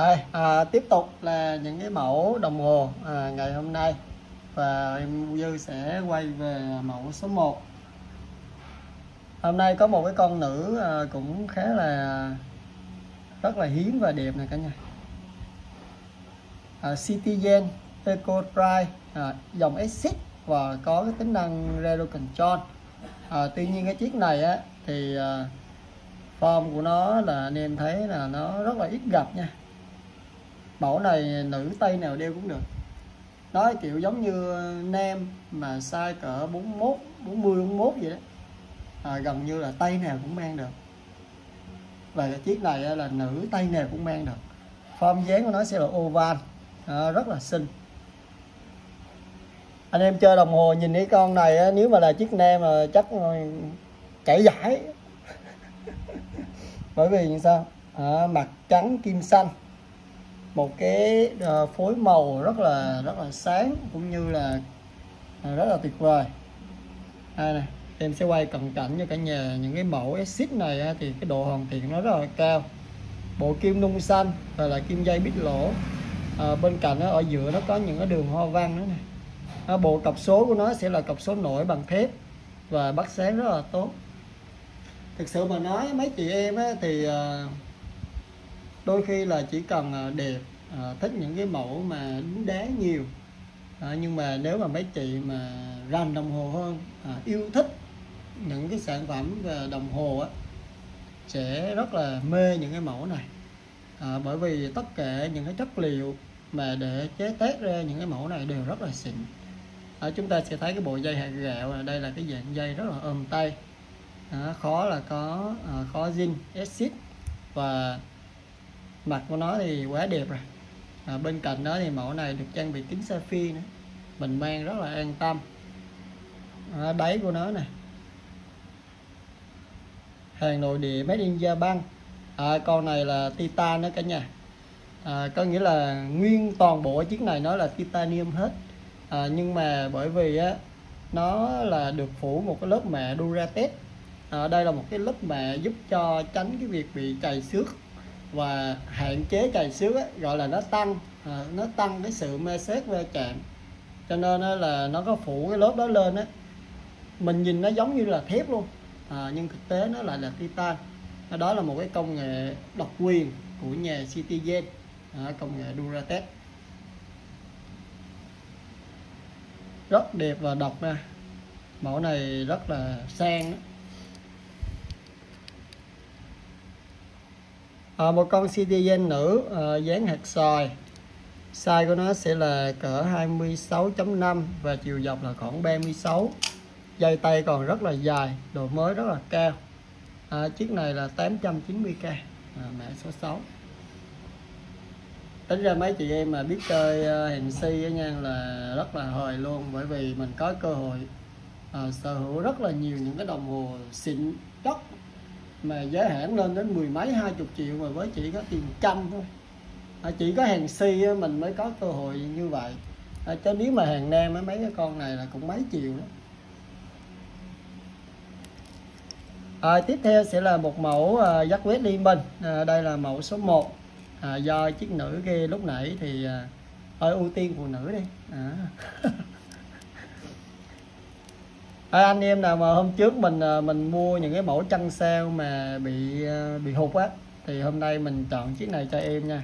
Đây, à, tiếp tục là những cái mẫu đồng hồ à, ngày hôm nay. Và em Dư sẽ quay về mẫu số 1 hôm nay có một cái con nữ à, cũng khá là rất là hiếm và đẹp này cả nhà. À, Citizen Eco drive à, dòng Exit và có cái tính năng Radio Control. À, tuy nhiên cái chiếc này á thì à, form của nó là anh em thấy là nó rất là ít gặp nha mẫu này nữ tây nào đeo cũng được. Nói kiểu giống như nam mà size cỡ 41 40 41 vậy đó. À, gần như là tay nào cũng mang được. Và cái chiếc này là nữ tay nào cũng mang được. Form dáng của nó sẽ là oval à, rất là xinh. Anh em chơi đồng hồ nhìn cái con này nếu mà là chiếc nam là chắc cãi giải. Bởi vì sao? À, mặt trắng kim xanh một cái uh, phối màu rất là rất là sáng cũng như là uh, rất là tuyệt vời. Đây này em sẽ quay cận cảnh cho cả nhà những cái mẫu exit này thì cái độ hoàn thiện nó rất là cao. Bộ kim nung xanh và là kim dây bít lỗ. À, bên cạnh ở giữa nó có những cái đường hoa văn nữa này à, bộ cặp số của nó sẽ là cặp số nổi bằng thép và bắt sáng rất là tốt. Thực sự mà nói mấy chị em á, thì uh, đôi khi là chỉ cần à, đẹp à, thích những cái mẫu mà đính đá nhiều. À, nhưng mà nếu mà mấy chị mà rành đồng hồ hơn à, yêu thích những cái sản phẩm về đồng hồ á sẽ rất là mê những cái mẫu này. À, bởi vì tất cả những cái chất liệu mà để chế tác ra những cái mẫu này đều rất là xịn. À, chúng ta sẽ thấy cái bộ dây hạt gạo à, đây là cái dạng dây rất là ôm tay. À, khó là có à, khó zin acid và mặt của nó thì quá đẹp rồi. À, bên cạnh đó thì mẫu này được trang bị kính sapphire nữa. Mình mang rất là an tâm. À, đáy của nó này hàng nội địa made in Japan. À, con này là titan đó cả nhà. À, có nghĩa là nguyên toàn bộ chiếc này nó là titanium hết. À, nhưng mà bởi vì á nó là được phủ một cái lớp mạ Duratex à, đây là một cái lớp mạ giúp cho tránh cái việc bị chày xước và hạn chế chày xước ấy, gọi là nó tăng à, nó tăng cái sự mê xét va chạm cho nên là nó có phủ cái lớp đó lên á. Mình nhìn nó giống như là thép luôn à, nhưng thực tế nó lại là titan. Đó là một cái công nghệ độc quyền của nhà Citizen à, công nghệ Duratec. Rất đẹp và độc nha. Mẫu này rất là sang đó. À, một con Citizen nữ à, dáng hạt xoài. Size của nó sẽ là cỡ 26.5 và chiều dọc là khoảng 36 dây tay còn rất là dài độ mới rất là cao. À, chiếc này là 890k à, mã số 6 tính ra mấy chị em mà biết chơi hàng hình si nha là rất là hời luôn bởi vì mình có cơ hội à, sở hữu rất là nhiều những cái đồng hồ xịn chất mà giá hãng lên đến mười mấy hai chục triệu mà với chị có tiền trăm thôi. À, chỉ có hàng si mình mới có cơ hội như vậy. À, chứ nếu mà hàng nam mấy cái con này là cũng mấy triệu đó. À, tiếp theo sẽ là một mẫu à, dắt quét liên minh. À, đây là mẫu số 1 à, do chiếc nữ kia lúc nãy thì à, thôi ưu tiên phụ nữ đi. À. à, anh em nào mà hôm trước mình ờ, mình mua những cái mẫu chân sao mà bị ờ, bị hụt á thì hôm nay mình chọn chiếc này cho em nha.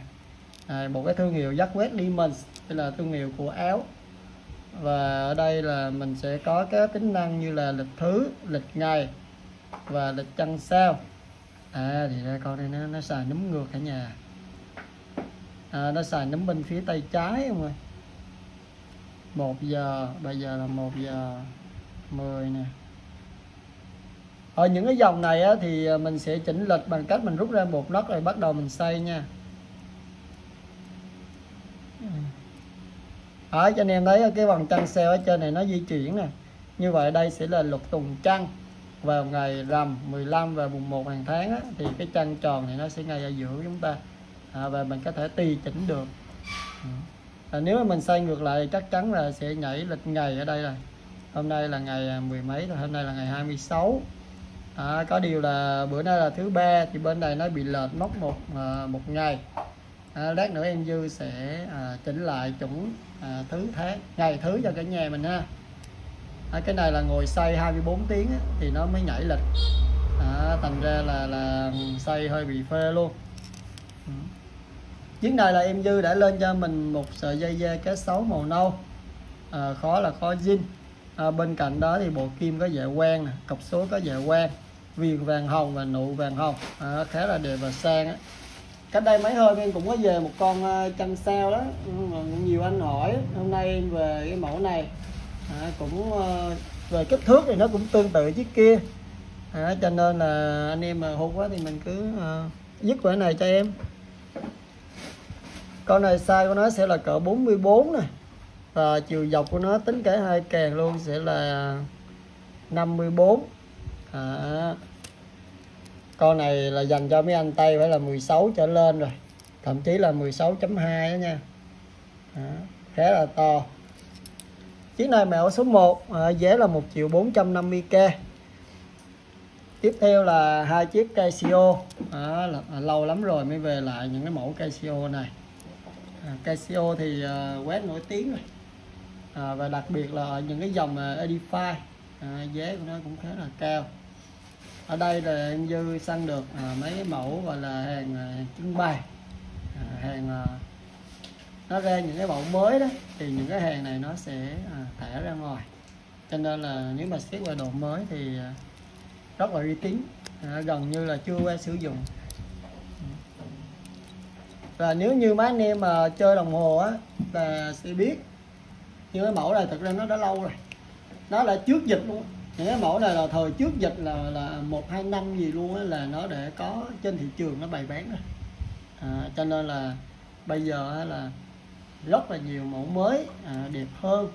À, một cái thương hiệu dắt quét Lemons đây là thương hiệu của áo. Và ở đây là mình sẽ có cái tính năng như là lịch thứ lịch ngày và lịch chân sao. À thì ra con này nó, nó xài núm ngược cả nhà. À, nó xài núm bên phía tay trái không ơi một giờ bây giờ là một giờ. 10 nè. Ở những cái dòng này á, thì à, mình sẽ chỉnh lịch bằng cách mình rút ra một nấc rồi bắt đầu mình xây nha. Ở cho anh em thấy à, cái vòng trăng xeo ở trên này nó di chuyển nè. Như vậy đây sẽ là luật tuần trăng vào ngày rằm 15 và mùng 1 hàng tháng á, thì cái trăng tròn này nó sẽ ngay ở giữa chúng ta. À, và mình có thể tùy chỉnh được. À, nếu mà mình xoay ngược lại chắc chắn là sẽ nhảy lịch ngày ở đây rồi hôm nay là ngày à, mười mấy rồi? Hôm nay là ngày 26 à, có điều là bữa nay là thứ ba thì bên này nó bị lệch mất một à, một ngày. À, lát nữa em dư sẽ à, chỉnh lại chuẩn à, thứ tháng ngày thứ cho cả nhà mình ha. À, cái này là ngồi xây 24 tiếng á, thì nó mới nhảy lịch. À, thành ra là là xây hơi bị phê luôn. Ừ. Chiếc này là em dư đã lên cho mình một sợi dây da cá sấu màu nâu. À, khó là khó zin à, bên cạnh đó thì bộ kim có dạ quang nè cọc số có dạ quang viền vàng hồng và nụ vàng hồng. À, khá là đẹp và sang á. Cách đây mấy hôm em cũng có về một con ờ, chăn chân sao đó. Ừ, nhiều anh hỏi hôm nay em về cái mẫu này. À, cũng về kích thước thì nó cũng tương tự chiếc kia. À, cho nên là anh em mà hụt quá thì mình cứ à, dứt quả này cho em. Con này size của nó sẽ là cỡ 44 này và chiều dọc của nó tính cả hai càng luôn sẽ là 54 à, con này là dành cho mấy anh tay phải là 16 trở lên rồi. Thậm chí là 16.2 đó nha. À. khá là to. Chiếc này mẹo số 1 à, ờ, giá là 1 triệu 450k tiếp theo là hai chiếc Casio. À, là, à, lâu lắm rồi mới về lại những cái mẫu Casio này. À, Casio thì uh, quét nổi tiếng rồi à, và đặc biệt là những cái dòng à, Edify à, giá của nó cũng khá là cao. Ở đây là em dư săn được à, mấy mẫu gọi là hàng, à, hàng trưng bày. À, hàng à, nó ra những cái mẫu mới đó thì những cái hàng này nó sẽ à, thả ra ngoài. Cho nên là nếu mà xét qua độ mới thì à, rất là uy tín à, gần như là chưa qua sử dụng. Và nếu như mấy anh em mà chơi đồng hồ á là sẽ biết những cái mẫu này thực ra nó đã lâu rồi. Nó là trước dịch luôn. Những cái mẫu này là thời trước dịch là là một hai năm gì luôn á là nó để có trên thị trường nó bày bán rồi. À, cho nên là bây giờ là rất là nhiều mẫu mới à, đẹp hơn.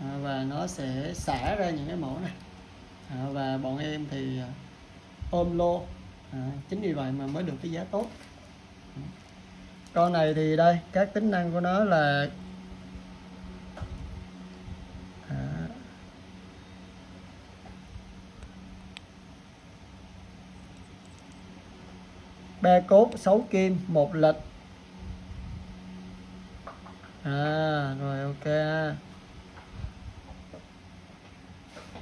À, và nó sẽ xả ra những cái mẫu này. À, và bọn em thì à, ôm lô. À, chính vì vậy mà mới được cái giá tốt. Con này thì đây các tính năng của nó là ba cốt 6 kim một lịch. À rồi ok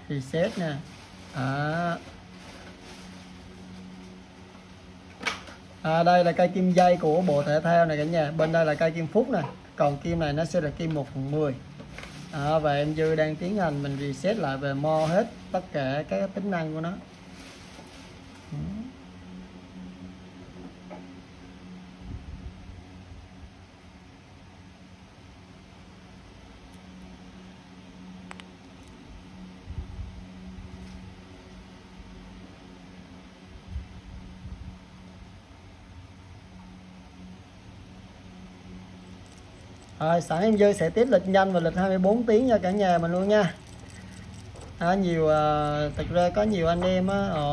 reset nè. À. à đây là cây kim dây của bộ thể thao này cả nhà. Bên đây là cây kim phúc nè. Còn kim này nó sẽ là kim 1 phần 10 à, và em dư đang tiến hành mình reset lại về mo hết tất cả các tính năng của nó. Rồi sẵn em Dư sẽ tiếp lịch nhanh và lịch 24 tiếng cho cả nhà mình luôn nha. À, nhiều à, thực ra có nhiều anh em á, à,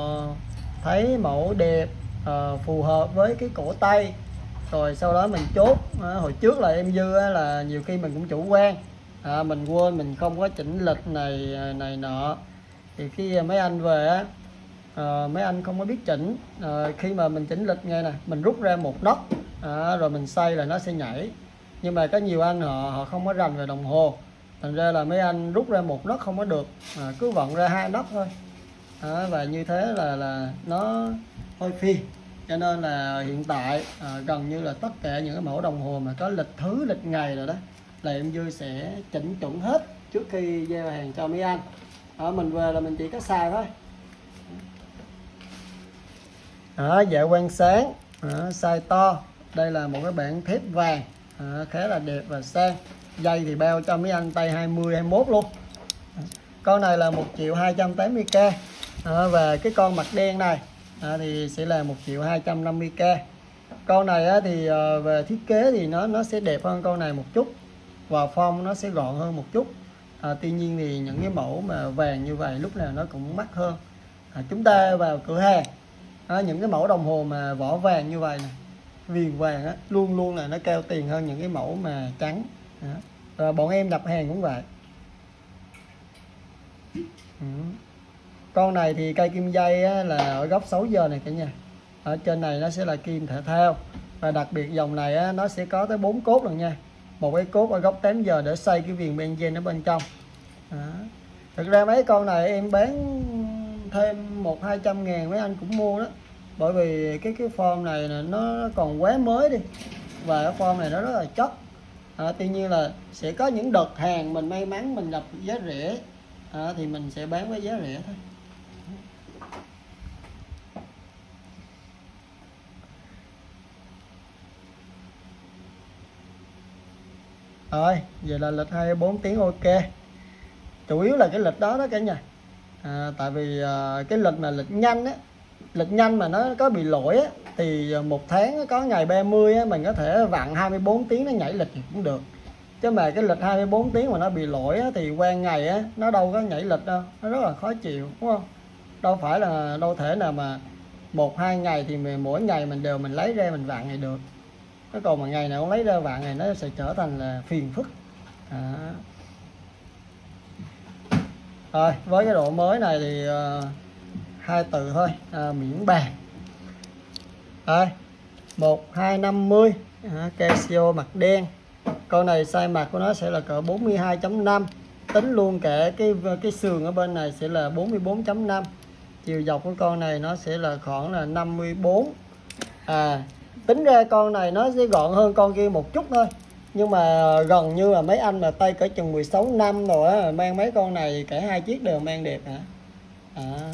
thấy mẫu đẹp à, phù hợp với cái cổ tay. Rồi sau đó mình chốt à, hồi trước là em dư á, là nhiều khi mình cũng chủ quan. À, mình quên mình không có chỉnh lịch này à, này nọ. Thì khi mấy anh về á à, mấy anh không có biết chỉnh. À, khi mà mình chỉnh lịch nghe nè mình rút ra một nấc à, rồi mình xoay là nó sẽ nhảy nhưng mà có nhiều anh họ họ không có rành về đồng hồ. Thành ra là mấy anh rút ra một nấc không có được à, cứ vận ra hai nấc thôi. À, và như thế là là nó hơi phi. Cho nên là hiện tại à, gần như là tất cả những cái mẫu đồng hồ mà có lịch thứ lịch ngày rồi đó là em dư sẽ chỉnh chuẩn hết trước khi giao hàng cho mấy anh. Ở mình về là mình chỉ có xài thôi. Đó, dạ quan sáng. À, size to. Đây là một cái bảng thép vàng. Ờ, à, khá là đẹp và sang dây thì bao cho mấy anh tay 20 21 luôn. Con này là 1 triệu 280k à, ờ, và cái con mặt đen này à, thì sẽ là 1 triệu 250k con này á, thì à, về thiết kế thì nó nó sẽ đẹp hơn con này một chút. Và form nó sẽ gọn hơn một chút. À, tuy nhiên thì những cái mẫu mà vàng như vậy lúc nào nó cũng mắc hơn. À, chúng ta vào cửa hàng. À, những cái mẫu đồng hồ mà vỏ vàng như vậy này viền vàng á luôn luôn là nó cao tiền hơn những cái mẫu mà trắng. Đó. rồi bọn em đặt hàng cũng vậy. Ừ. con này thì cây kim dây á, là ở góc 6 giờ này cả nhà. Ở trên này nó sẽ là kim thể thao. Và đặc biệt dòng này á, nó sẽ có tới 4 cốt rồi nha. Một cái cốt ở góc 8 giờ để xây cái viền benzen ở bên trong. Đó. thực ra mấy con này em bán thêm một hai trăm ngàn mấy anh cũng mua đó bởi vì cái cái form này là nó còn quá mới đi. Và cái form này nó rất là chất. À, tuy nhiên là sẽ có những đợt hàng mình may mắn mình gặp giá rẻ. À, thì mình sẽ bán với giá rẻ thôi. Rồi vậy là lịch 24 tiếng ok. Chủ yếu là cái lịch đó đó cả nhà. À, tại vì à, cái lịch mà lịch nhanh á lịch nhanh mà nó có bị lỗi á thì ờ, một tháng có ngày 30 á mình có thể vặn 24 tiếng nó nhảy lịch thì cũng được. Chứ mà cái lịch 24 tiếng mà nó bị lỗi á, thì quen ngày á nó đâu có nhảy lịch đâu nó rất là khó chịu đúng không? Đâu phải là đâu thể nào mà một hai ngày thì mình, mỗi ngày mình đều mình lấy ra mình vặn này được. Cái còn mà ngày nào cũng lấy ra vạn này nó sẽ trở thành là phiền phức. À. rồi với cái độ mới này thì uh, hai từ thôi. À, miễn bàn. Đây. Một hai năm mươi à, Casio mặt đen. Con này size mặt của nó sẽ là cỡ 42.5 tính luôn cả cái cái sườn ở bên này sẽ là 44.5 chiều dọc của con này nó sẽ là khoảng là 54 à tính ra con này nó sẽ gọn hơn con kia một chút thôi. Nhưng mà gần như là mấy anh mà tay cỡ chừng 16 năm rồi á mang mấy con này cả hai chiếc đều mang đẹp hả? À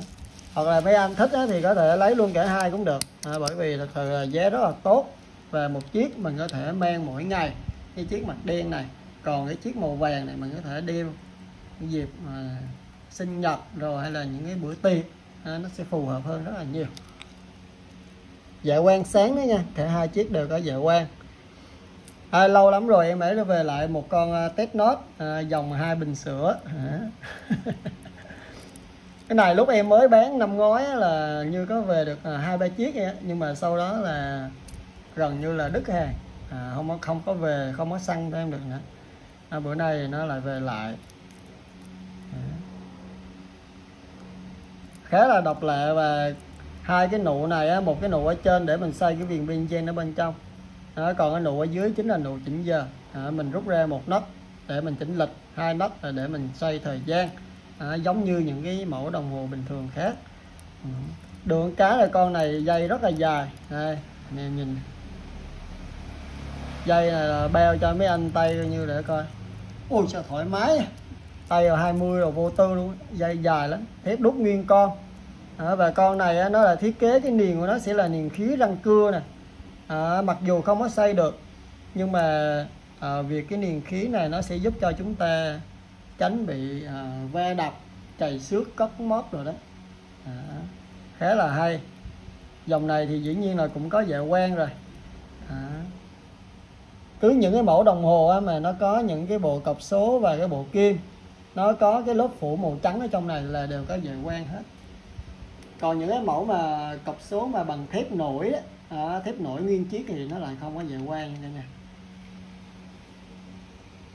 hoặc là mấy anh thích thì có thể lấy luôn cả hai cũng được. À, bởi vì thật sự là giá rất là tốt và một chiếc mình có thể mang mỗi ngày. Cái chiếc mặt đen này còn cái chiếc màu vàng này mình có thể đeo dịp à, sinh nhật rồi hay là những cái bữa tiệc à, nó sẽ phù hợp hơn rất là nhiều. Dạ quang sáng đó nha cả hai chiếc đều có dạ quang à, lâu lắm rồi em ấy về lại một con à, uh, test nốt à, dòng hai bình sữa. À. cái này lúc em mới bán năm ngoái là như có về được à, hai ba chiếc vậy, nhưng mà sau đó là gần như là đứt hàng. À, không có không có về không có xăng em được nữa. À, bữa nay nó lại về lại. Khá là độc lạ và hai cái nụ này á, một cái nụ ở trên để mình xây cái viền pin gen ở bên trong. Đó, còn cái nụ ở dưới chính là nụ chỉnh giờ. À, mình rút ra một nấc để mình chỉnh lịch hai nấc là để mình xây thời gian à, giống như những cái mẫu đồng hồ bình thường khác. Ừ. Đường cá là con này dây rất là dài. Đây nè nhìn dây này là bao cho mấy anh tay như để coi. Ôi sao thoải mái tay là 20 rồi vô tư luôn dây dài lắm. Thép đúc nguyên con. À, và con này nó là thiết kế cái niền của nó sẽ là niền khí răng cưa nè. À, mặc dù không có xây được nhưng mà à, việc cái niền khí này nó sẽ giúp cho chúng ta tránh bị à, ve đập chảy xước cất mốt rồi đó. À, khá là hay. Dòng này thì dĩ nhiên là cũng có dạ quen rồi. À. cứ những cái mẫu đồng hồ á, mà nó có những cái bộ cọc số và cái bộ kim nó có cái lớp phủ màu trắng ở trong này là đều có dạ quen hết. Còn những cái mẫu mà cọc số mà bằng thép nổi à, thép nổi nguyên chiếc thì nó lại không có dạng quen nha nha.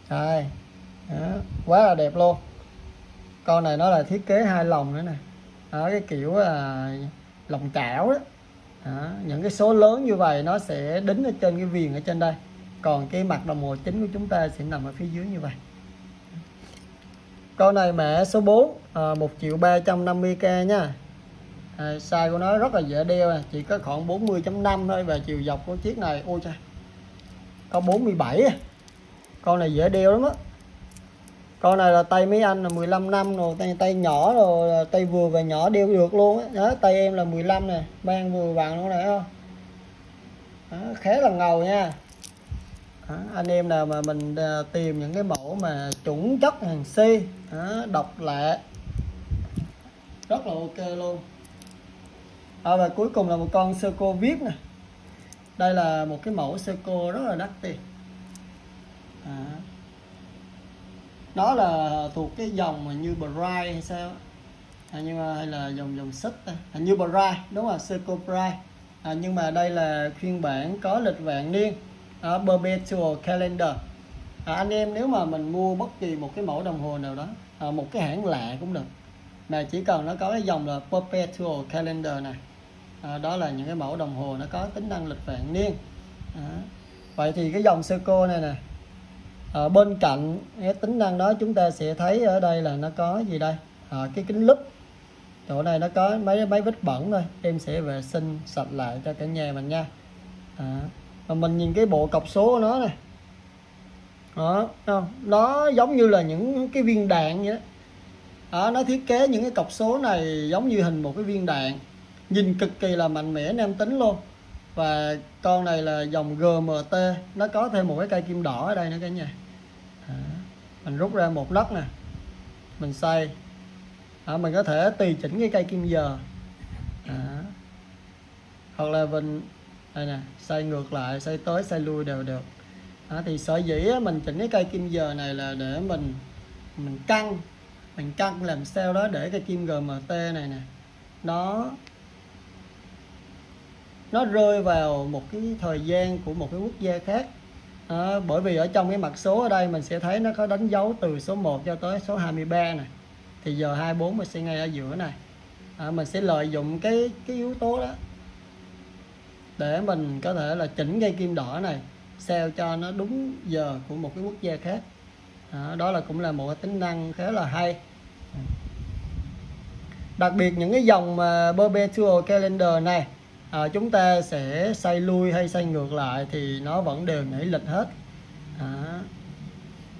Rồi đó, quá là đẹp luôn con này nó là thiết kế hai lồng nữa nè đó, cái kiểu là lồng chảo đó. đó những cái số lớn như vậy nó sẽ đính ở trên cái viền ở trên đây còn cái mặt đồng hồ chính của chúng ta sẽ nằm ở phía dưới như vậy con này mẹ số 4 à, 1 triệu 350k nha à, size của nó rất là dễ đeo à. chỉ có khoảng 40.5 thôi và chiều dọc của chiếc này ôi trời có 47 à. con này dễ đeo lắm á con này là tay mấy anh là 15 năm rồi tay, tay nhỏ rồi tay vừa và nhỏ đeo được luôn á. Đó. tay em là 15 nè mang vừa vàng luôn này không? Đó, khá là ngầu nha. Đó, anh em nào mà mình à, tìm những cái mẫu mà chuẩn chất hàng C đó, độc lạ. Rất là ok luôn. À, và cuối cùng là một con sơ cô vip nè. Đây là một cái mẫu sơ cô rất là đắt tiền. À nó là thuộc cái dòng mà như Bright hay sao? À, nhưng mà hay là dòng dòng xích hình à, như Bright đúng không? Seiko Bright à, nhưng mà đây là phiên bản có lịch vạn niên à, perpetual calendar. À, anh em nếu mà mình mua bất kỳ một cái mẫu đồng hồ nào đó à, một cái hãng lạ cũng được. Mà chỉ cần nó có cái dòng là perpetual calendar này à, đó là những cái mẫu đồng hồ nó có tính năng lịch vạn niên. À. vậy thì cái dòng Seiko này nè ở bên cạnh cái tính năng đó chúng ta sẽ thấy ở đây là nó có gì đây? À, cái kính lúp. Chỗ này nó có mấy mấy vết bẩn thôi. Em sẽ vệ sinh sạch lại cho cả nhà mình nha. À, mà mình nhìn cái bộ cọc số của nó này đó không? nó giống như là những cái viên đạn vậy đó. đó nó thiết kế những cái cọc số này giống như hình một cái viên đạn. Nhìn cực kỳ là mạnh mẽ nam tính luôn. Và con này là dòng GMT nó có thêm một cái cây kim đỏ ở đây nữa cả nhà mình rút ra một lớp nè. Mình xoay à, mình có thể tùy chỉnh cái cây kim giờ. À, hoặc là mình đây nè xoay ngược lại xoay tới xoay lui đều được. À, thì sở dĩ mình chỉnh cái cây kim giờ này là để mình mình căng. Mình căng làm sao đó để cái kim GMT này nè nó nó rơi vào một cái thời gian của một cái quốc gia khác à, bởi vì ở trong cái mặt số ở đây mình sẽ thấy nó có đánh dấu từ số 1 cho tới số 23 này thì giờ 24 mình sẽ ngay ở giữa này. À, mình sẽ lợi dụng cái cái yếu tố đó để mình có thể là chỉnh cây kim đỏ này sao cho nó đúng giờ của một cái quốc gia khác. À, đó là cũng là một cái tính năng khá là hay. Đặc biệt những cái dòng mà perpetual calendar này à, chúng ta sẽ xoay lui hay xoay ngược lại thì nó vẫn đều nhảy lệch hết. À,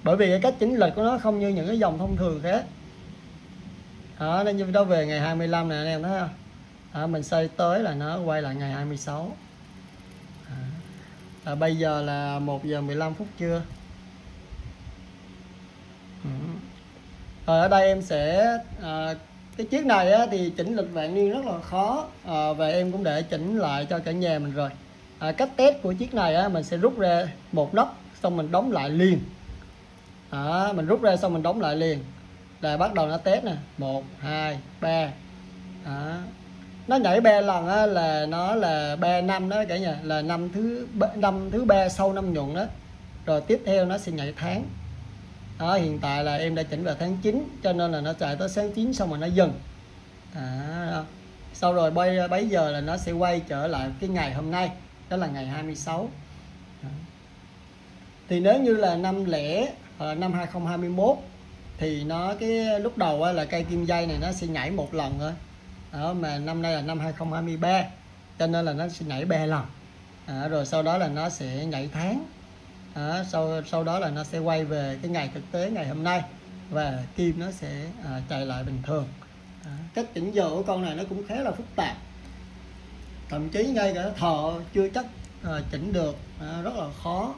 bởi vì cái cách chỉnh lệch của nó không như những cái dòng thông thường khác. À, nên như đó về ngày 25 này anh em thấy không? À, mình xoay tới là nó quay lại ngày 26 à, à, bây giờ là 1 giờ 15 phút chưa ừ. rồi ở đây em sẽ à, cái chiếc này á, thì chỉnh lịch vạn niên rất là khó. À, và em cũng để chỉnh lại cho cả nhà mình rồi. À, cách test của chiếc này á, mình sẽ rút ra một nắp xong mình đóng lại liền. À, mình rút ra xong mình đóng lại liền. Là bắt đầu nó test nè. Một hai ba. À, nó nhảy ba lần á, là nó là ba năm đó cả nhà. Là năm thứ năm thứ ba sau năm nhuận đó. Rồi tiếp theo nó sẽ nhảy tháng đó, hiện tại là em đã chỉnh vào tháng 9 cho nên là nó chạy tới sáng 9 xong rồi nó dừng. À, sau rồi bây bây giờ là nó sẽ quay trở lại cái ngày hôm nay đó là ngày 26 à. thì nếu như là năm lẻ hoặc là năm 2021 thì nó cái lúc đầu là cây kim dây này nó sẽ nhảy một lần thôi. Đó, mà năm nay là năm 2023 cho nên là nó sẽ nhảy ba lần. À, rồi sau đó là nó sẽ nhảy tháng à, sau sau đó là nó sẽ quay về cái ngày thực tế ngày hôm nay và kim nó sẽ à, chạy lại bình thường. À, cách chỉnh giờ của con này nó cũng khá là phức tạp. Thậm chí ngay cả thợ chưa chắc à, chỉnh được à, rất là khó.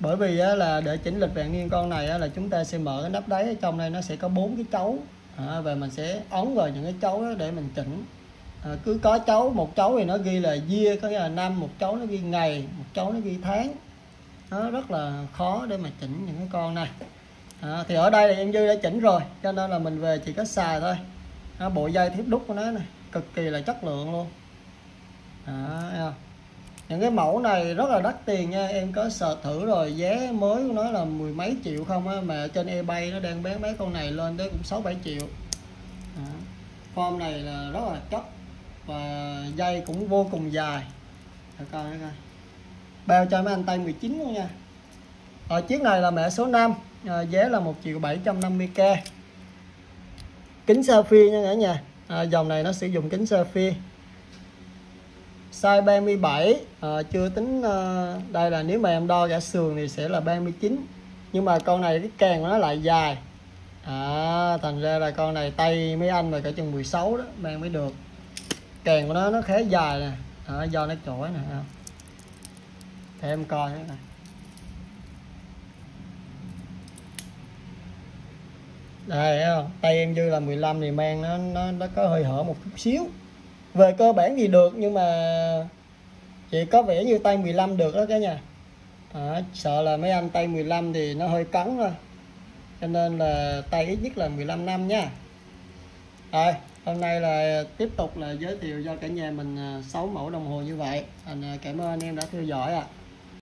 Bởi vì á, là để chỉnh lịch vạn niên con này á, là chúng ta sẽ mở cái nắp đáy ở trong đây nó sẽ có bốn cái chấu à, và mình sẽ ống vào những cái chấu đó để mình chỉnh. À, cứ có chấu một chấu thì nó ghi là year có nghĩa là năm một chấu nó ghi ngày một chấu nó ghi tháng nó rất là khó để mà chỉnh những cái con này. À, thì ở đây là em dư đã chỉnh rồi cho nên là mình về chỉ có xài thôi. À, bộ dây thiếp đúc của nó này cực kỳ là chất lượng luôn. À, những cái mẫu này rất là đắt tiền nha em có sợ thử rồi giá mới của nó là mười mấy triệu không á mà trên ebay nó đang bán mấy con này lên tới cũng sáu bảy triệu. À, form này là rất là chất và dây cũng vô cùng dài. Để coi coi bao cho mấy anh tay 19 luôn nha. Ờ, Ở chiếc này là mẹ số 5 à, giá là 1 triệu 750k kính sapphire nha cả nhà. À, dòng này nó sử dụng kính sapphire size 37 à, chưa tính à, đây là nếu mà em đo cả sườn thì sẽ là 39 nhưng mà con này cái càng của nó lại dài. À, thành ra là con này tay mấy anh mà cả chừng 16 đó mang mới được. Càng của nó nó khá dài nè. À, do nó chổi nè để em coi. Thế này đây thấy không? Tay em dư là 15 thì mang nó nó nó có hơi hở một chút xíu. Về cơ bản thì được nhưng mà chỉ có vẻ như tay 15 được đó cả nhà. À, sợ là mấy anh tay 15 thì nó hơi cắn thôi. Cho nên là tay ít nhất là 15 năm nha. Rồi hôm nay là tiếp tục là giới thiệu cho cả nhà mình à, 6 mẫu đồng hồ như vậy. Anh à, cảm ơn anh em đã theo dõi ạ. à.